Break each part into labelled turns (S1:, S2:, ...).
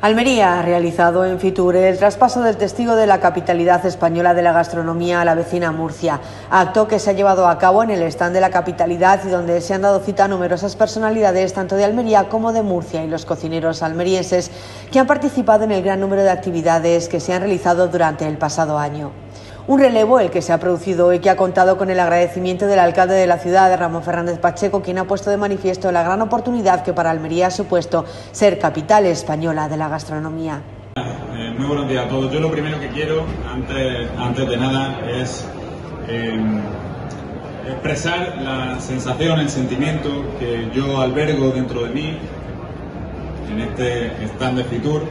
S1: Almería ha realizado en Fitur el traspaso del testigo de la capitalidad española de la gastronomía a la vecina Murcia, acto que se ha llevado a cabo en el stand de la capitalidad y donde se han dado cita a numerosas personalidades tanto de Almería como de Murcia y los cocineros almerienses que han participado en el gran número de actividades que se han realizado durante el pasado año. Un relevo el que se ha producido y que ha contado con el agradecimiento del alcalde de la ciudad, Ramón Fernández Pacheco, quien ha puesto de manifiesto la gran oportunidad que para Almería ha supuesto ser capital española de la gastronomía.
S2: Eh, muy buenos días a todos. Yo lo primero que quiero, antes, antes de nada, es eh, expresar la sensación, el sentimiento que yo albergo dentro de mí en este stand de Fitur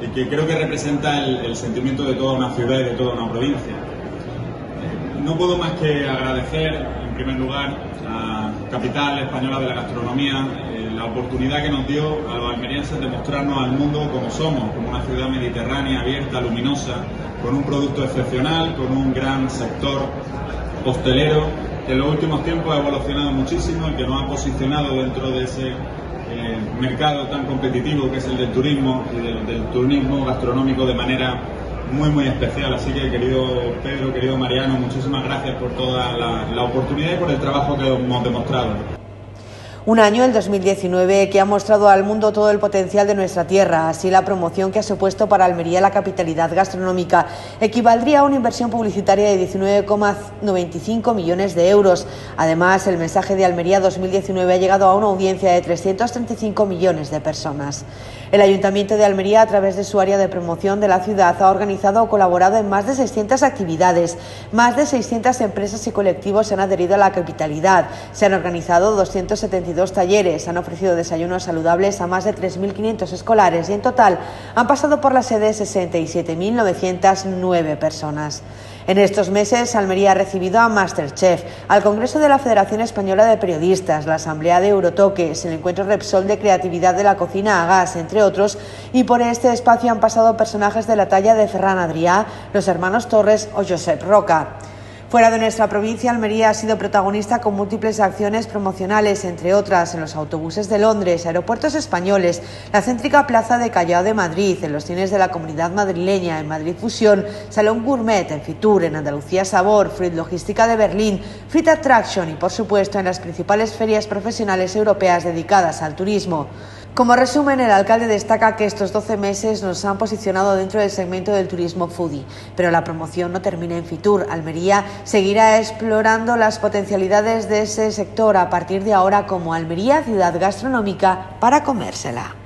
S2: y que creo que representa el sentimiento de toda una ciudad y de toda una provincia no puedo más que agradecer, en primer lugar, a Capital Española de la Gastronomía eh, la oportunidad que nos dio a los almerienses de mostrarnos al mundo como somos, como una ciudad mediterránea, abierta, luminosa, con un producto excepcional, con un gran sector hostelero que en los últimos tiempos ha evolucionado muchísimo y que nos ha posicionado dentro de ese eh, mercado tan competitivo que es el del turismo y del turismo gastronómico de manera muy, muy especial. Así que, querido Pedro, querido Mariano, muchísimas gracias por toda la, oportunidad y por el trabajo que hemos demostrado.
S1: Un año, el 2019, que ha mostrado al mundo todo el potencial de nuestra tierra. Así, la promoción que ha supuesto para Almería la capitalidad gastronómica equivaldría a una inversión publicitaria de 19,95 millones de euros. Además, el mensaje de Almería 2019 ha llegado a una audiencia de 335 millones de personas. El Ayuntamiento de Almería, a través de su área de promoción de la ciudad, ha organizado o colaborado en más de 600 actividades. Más de 600 empresas y colectivos se han adherido a la capitalidad. Se han organizado 272 dos talleres, han ofrecido desayunos saludables a más de 3.500 escolares y en total han pasado por la sede 67.909 personas. En estos meses, Almería ha recibido a Masterchef, al Congreso de la Federación Española de Periodistas, la Asamblea de Eurotoques, el Encuentro Repsol de Creatividad de la Cocina a Gas, entre otros, y por este espacio han pasado personajes de la talla de Ferran Adrià, los hermanos Torres o Josep Roca. Fuera de nuestra provincia, Almería ha sido protagonista con múltiples acciones promocionales, entre otras en los autobuses de Londres, aeropuertos españoles, la céntrica Plaza de Callao de Madrid, en los cines de la Comunidad Madrileña, en Madrid Fusión, Salón Gourmet, en Fitur, en Andalucía Sabor, Fruit Logística de Berlín, Fruit Attraction y, por supuesto, en las principales ferias profesionales europeas dedicadas al turismo. Como resumen, el alcalde destaca que estos 12 meses nos han posicionado dentro del segmento del turismo foodie, pero la promoción no termina en Fitur. Almería seguirá explorando las potencialidades de ese sector a partir de ahora como Almería, ciudad gastronómica, para comérsela.